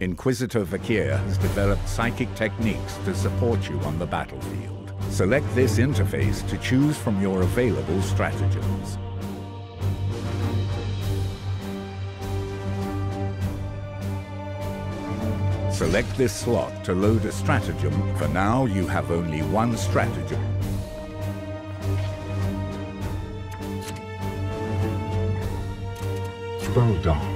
Inquisitor Vakir has developed psychic techniques to support you on the battlefield. Select this interface to choose from your available stratagems. Select this slot to load a stratagem. For now, you have only one stratagem. Thraldar. The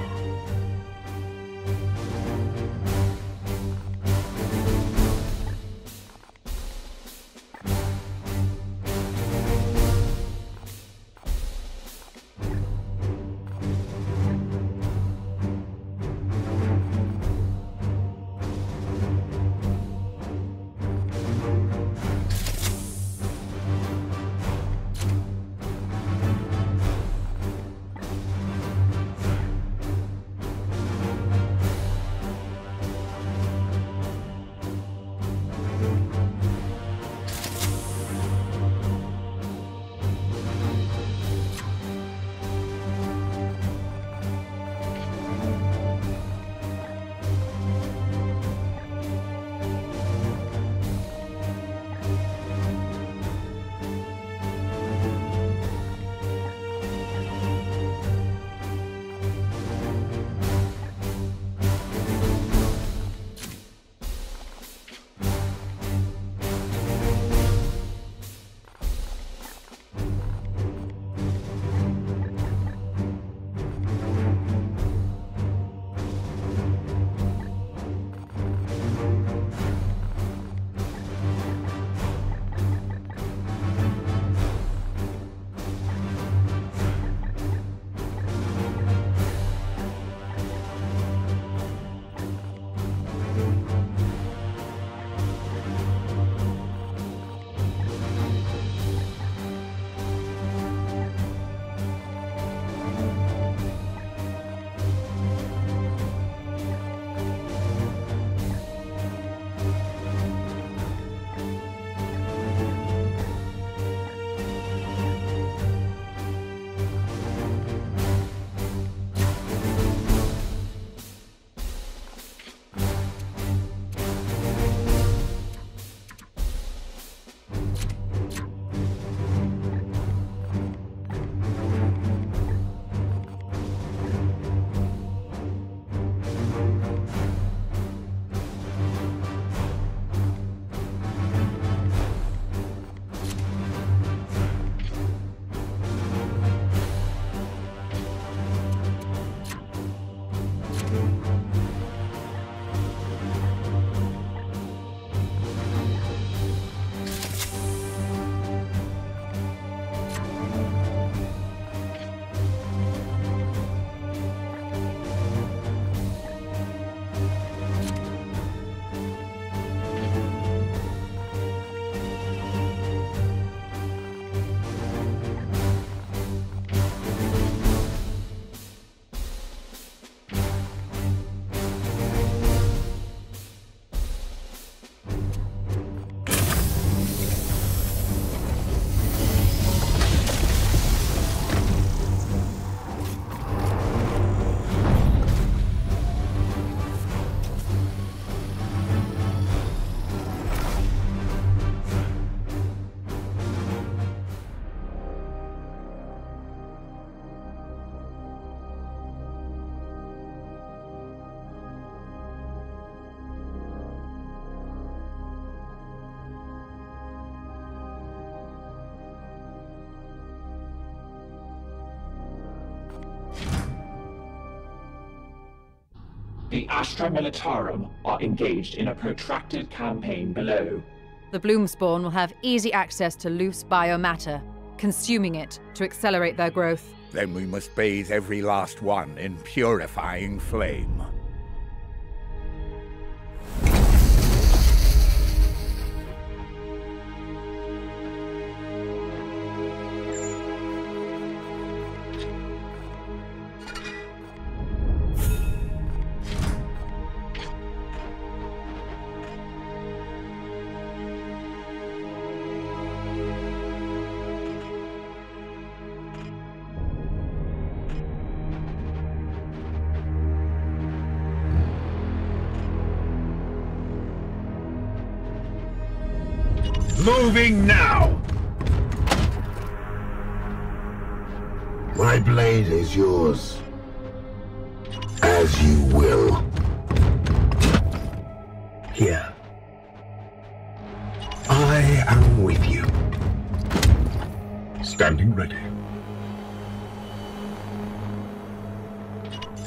Astra Militarum are engaged in a protracted campaign below. The Bloomspawn will have easy access to loose biomatter, consuming it to accelerate their growth. Then we must bathe every last one in purifying flame.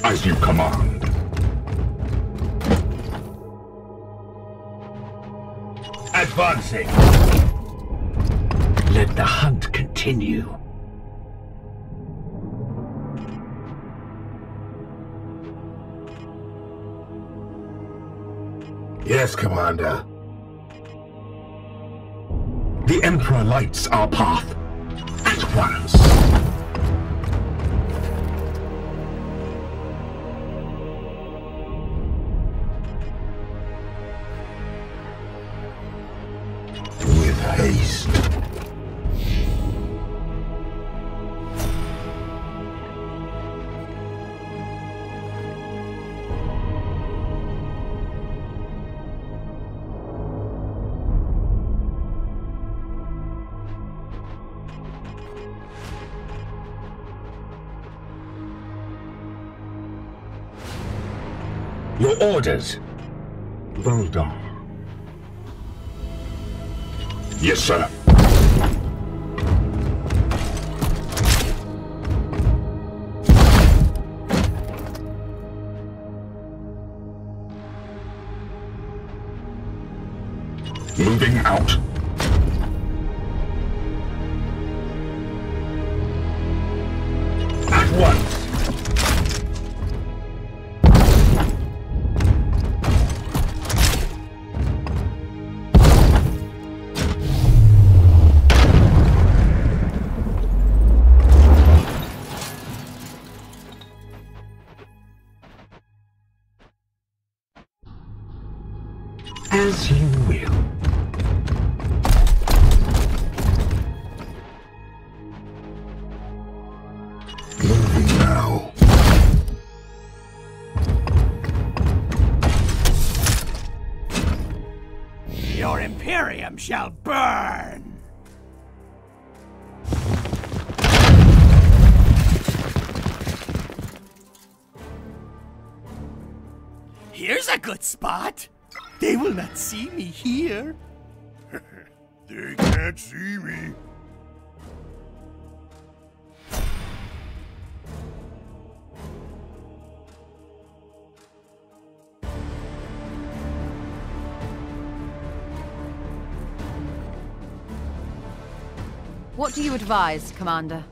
As you command. Advancing. Let the hunt continue. Yes, Commander. The Emperor lights our path. At once. Orders. Done. Yes, sir. Moving out. Shall burn! Here's a good spot! They will not see me here. They can't see me. What do you advise, Commander?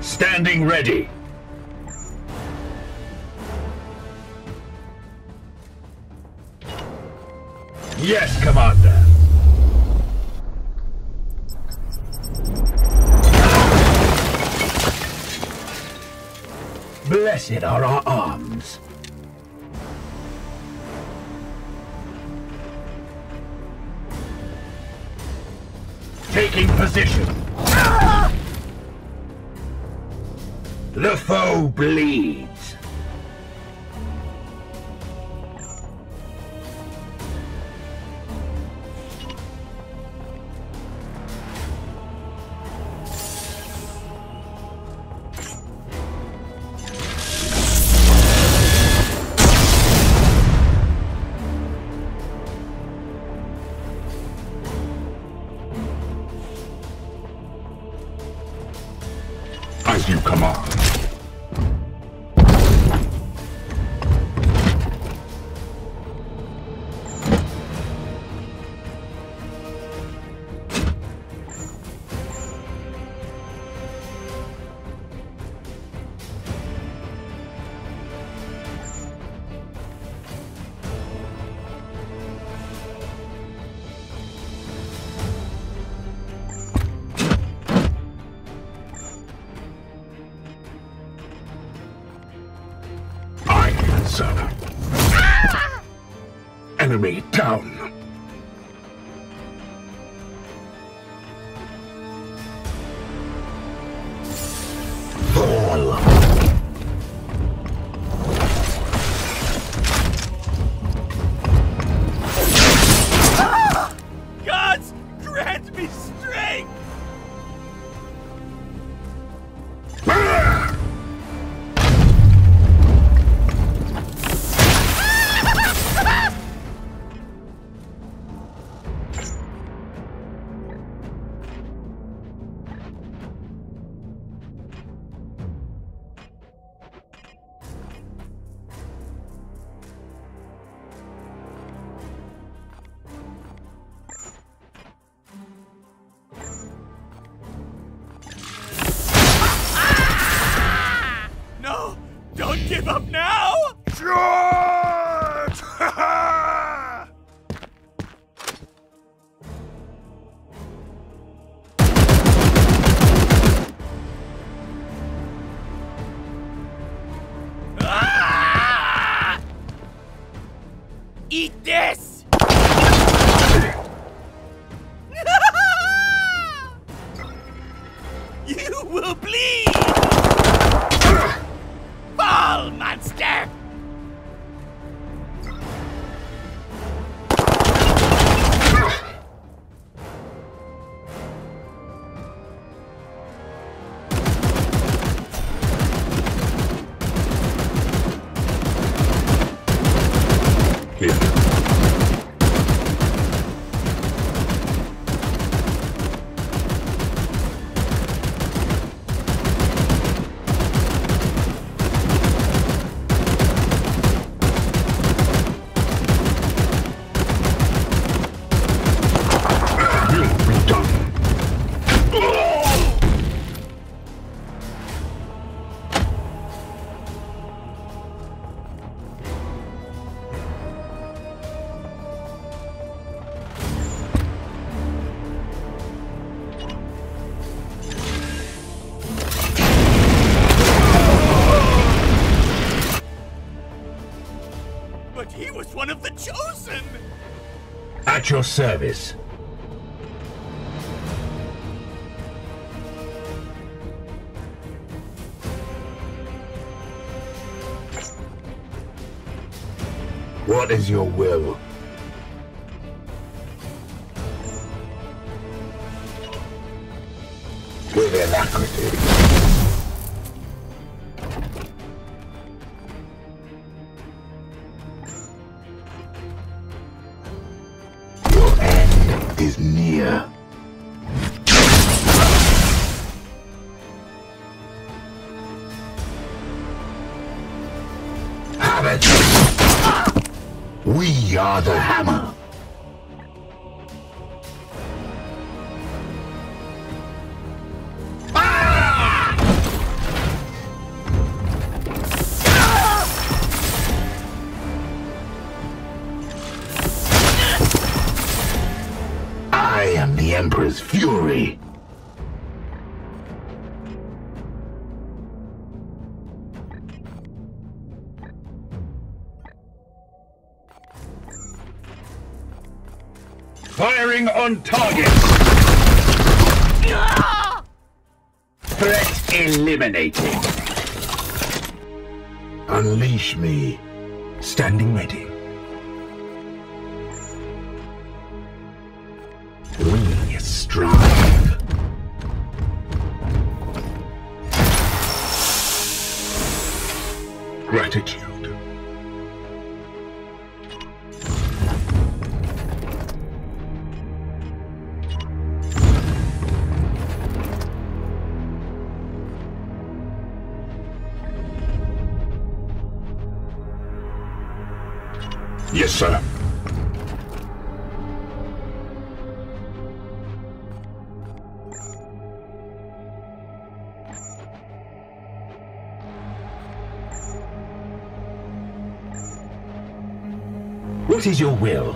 Standing ready. Yes, Commander. Blessed are our arms. Taking position. Ah! The foe bleeds. Enemy down. But he was one of the chosen! At your service. What is your will? The hammer. Firing on target. Threat eliminated. Unleash me. Standing ready. Is your will?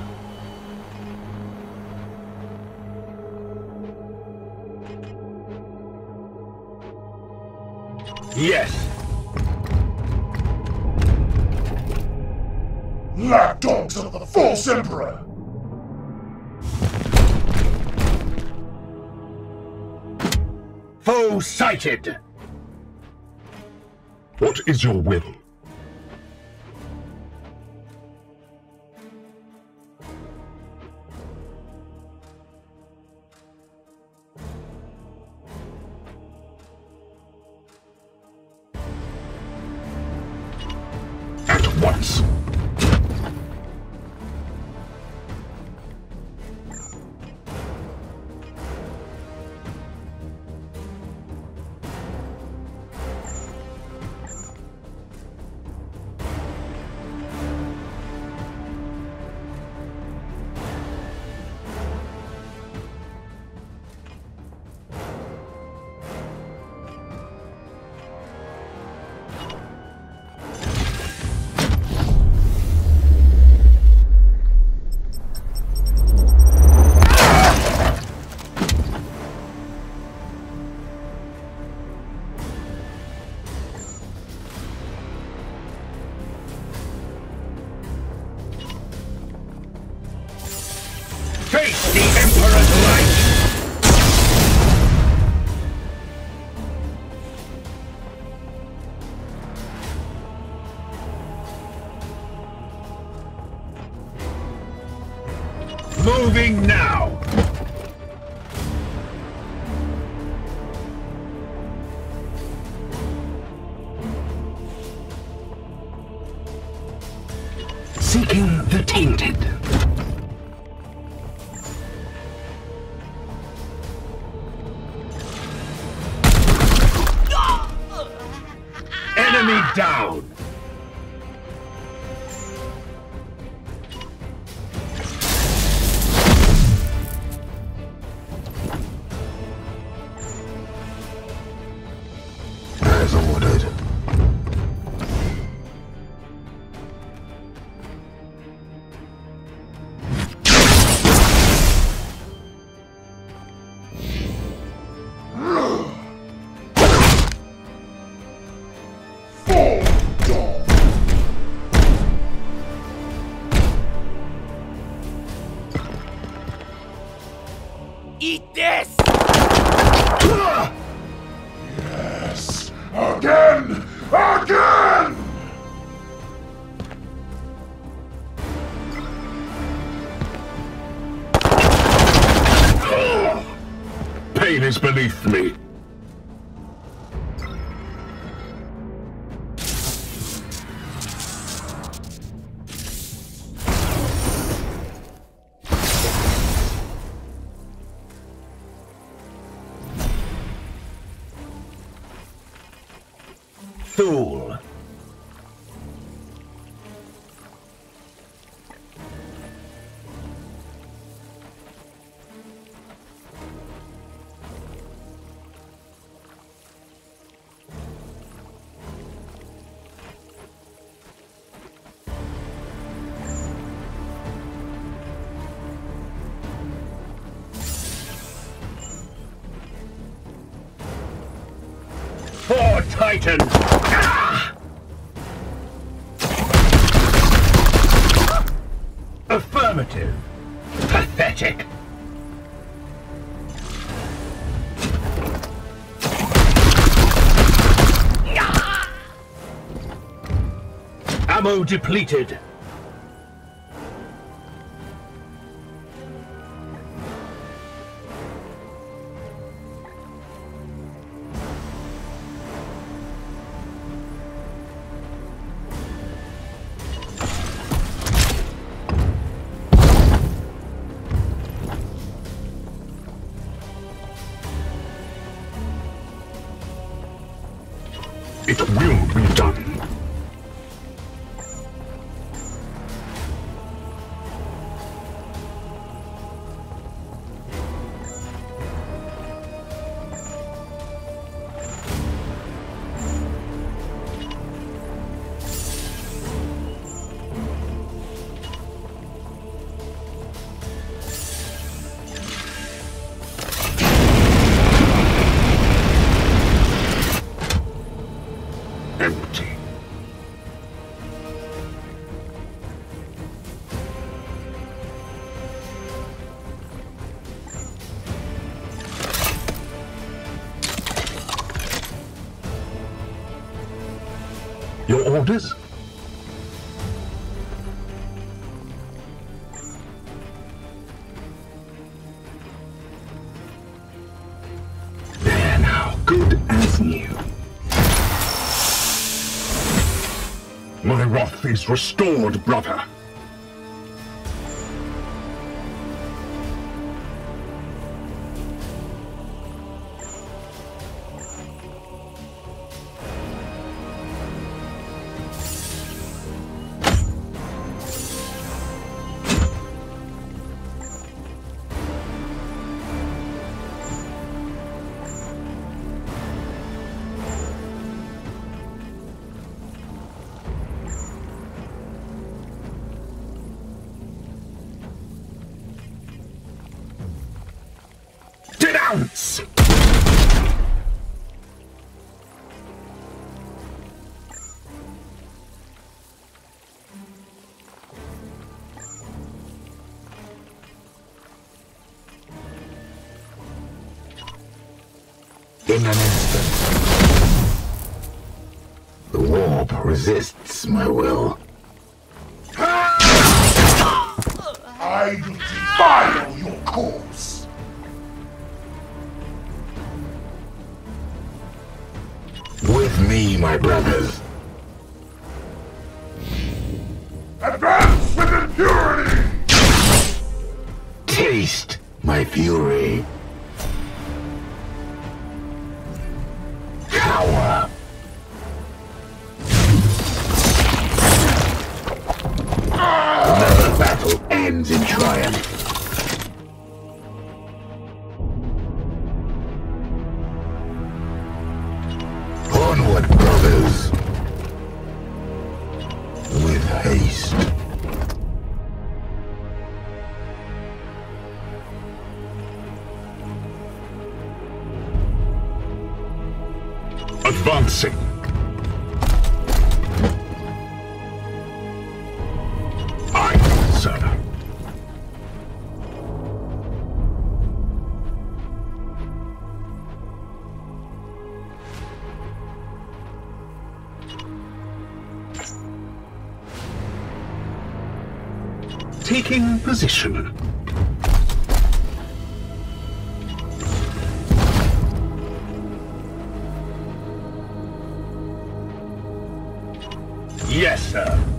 Yes. Lapdogs of the false emperor! Foe sighted. What is your will? Beneath me. Titan! Affirmative. Pathetic. Ammo depleted. It will be done. Orders? There now, good as new. My wrath is restored, brother. Resists my will. I will defile your corpse. With me, my brothers. Advance with impurity! Taste my fury. Position. Yes, sir.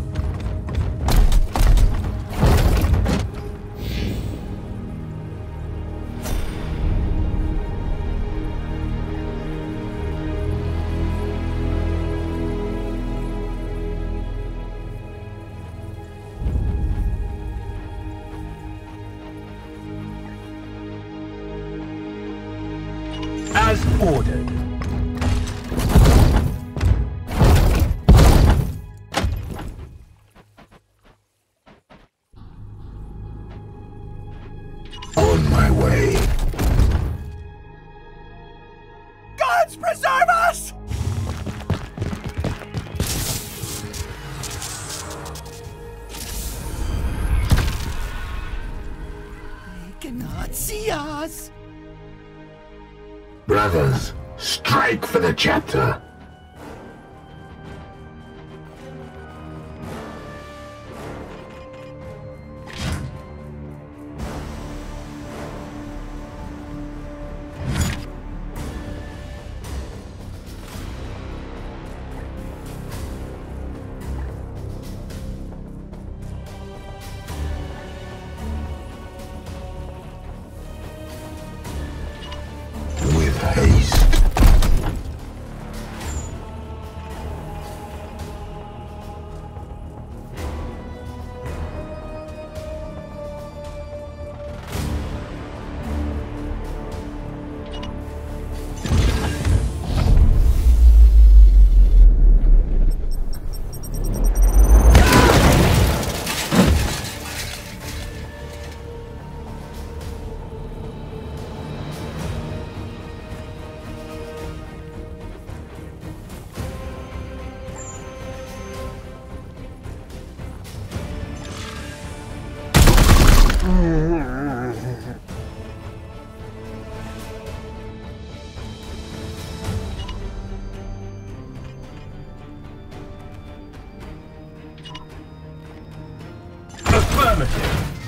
For Affirmative.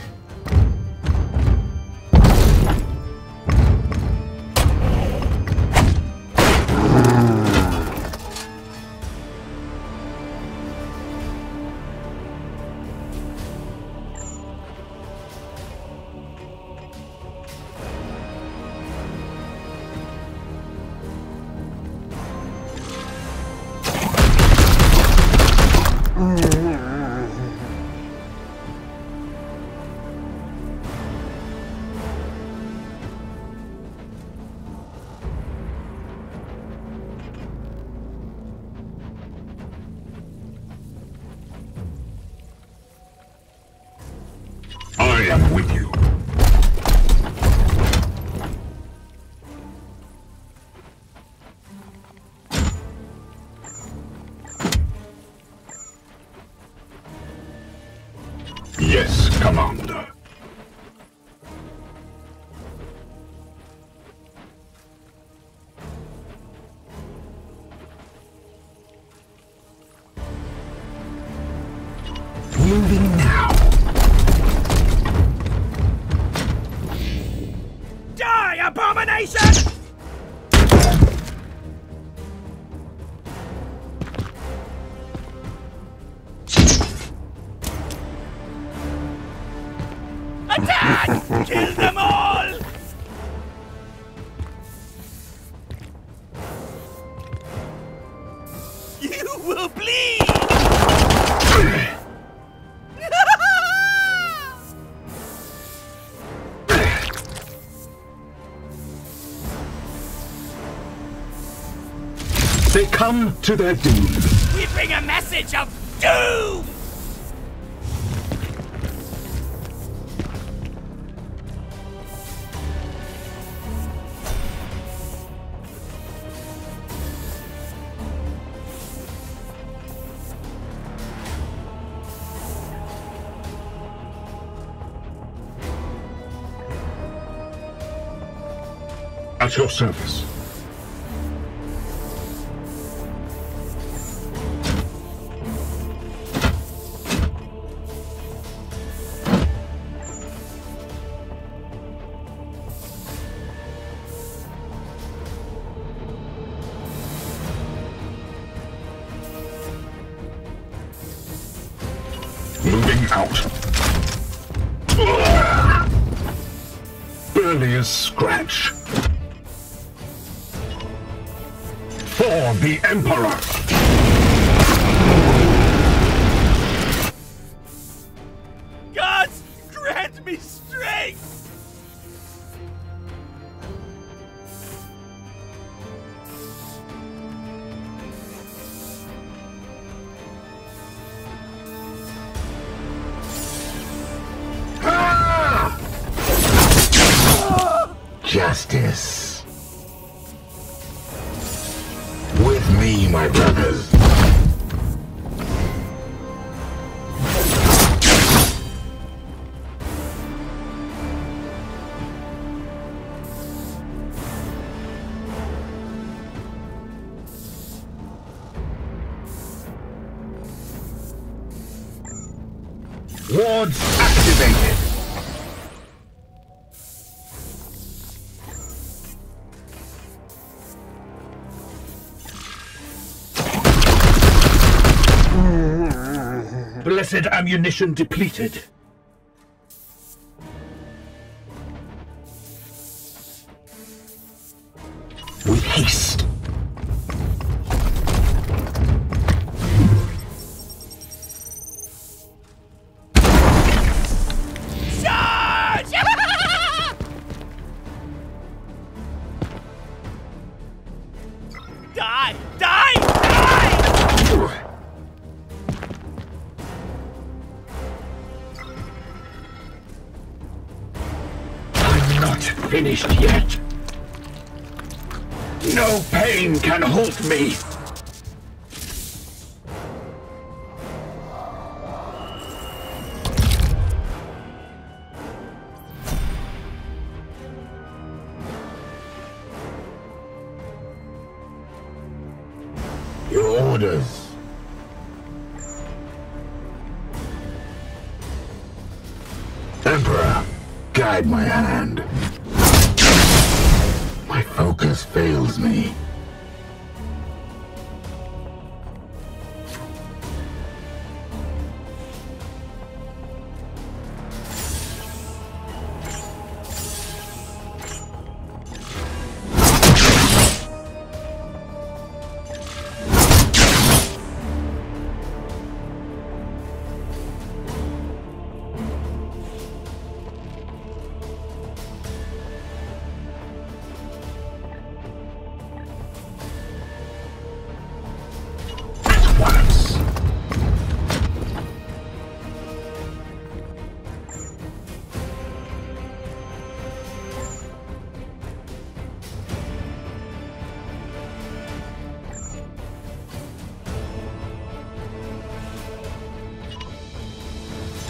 moving now. come to their doom. We bring a message of doom! At your service. ammunition depleted. No pain can halt me.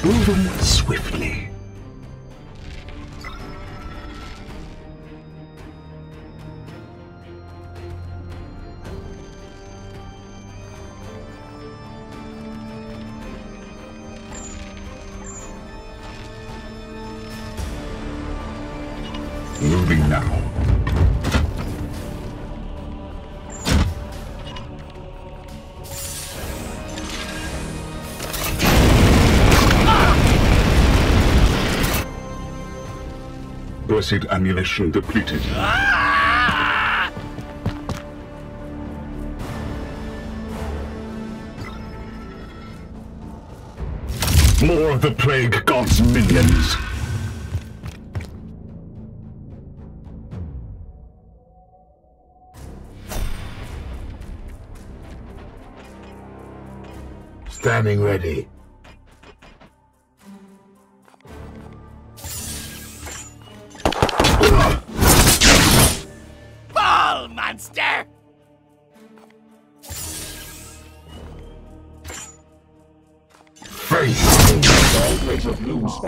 Through them swiftly. Blessed ammunition depleted. More of the Plague God's minions! Standing ready.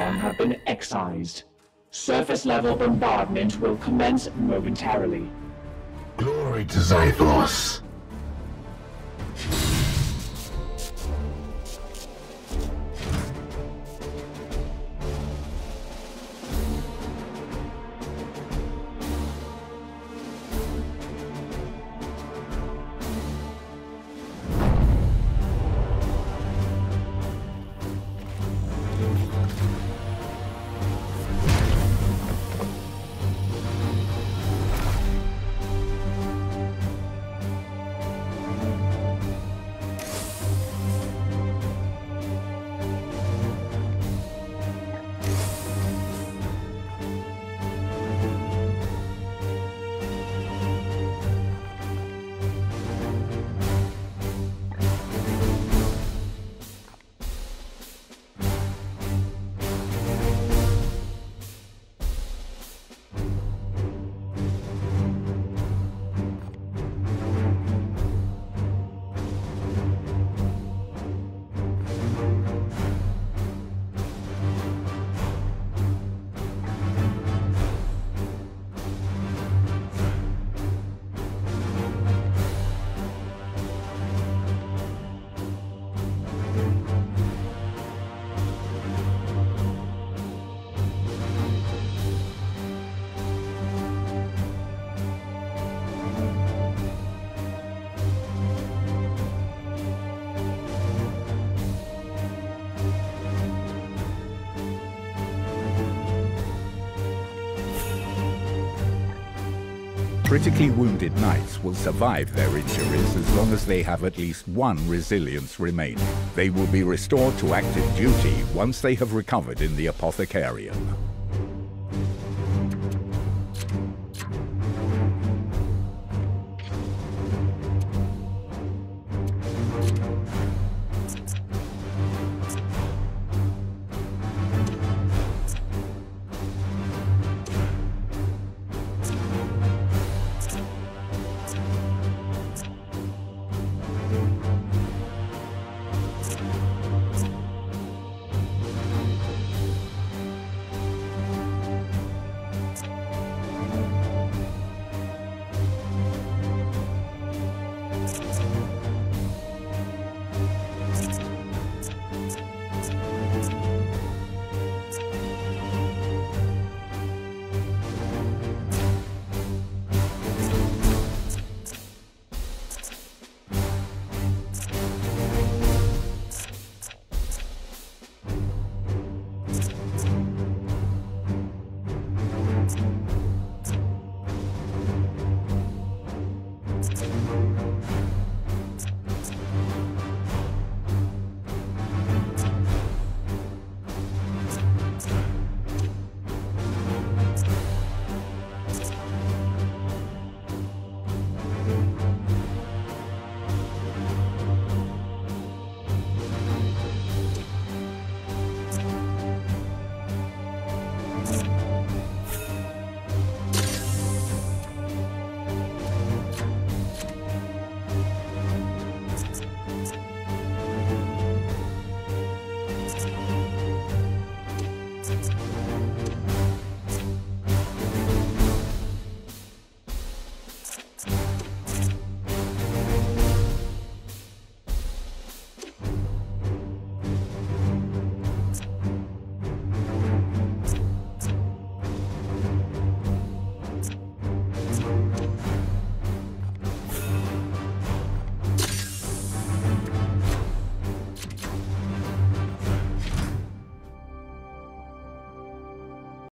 Bloomspawn have been excised. Surface level bombardment will commence momentarily. Glory to Zythos. Critically wounded knights will survive their injuries as long as they have at least one resilience remaining. They will be restored to active duty once they have recovered in the Apothecarium.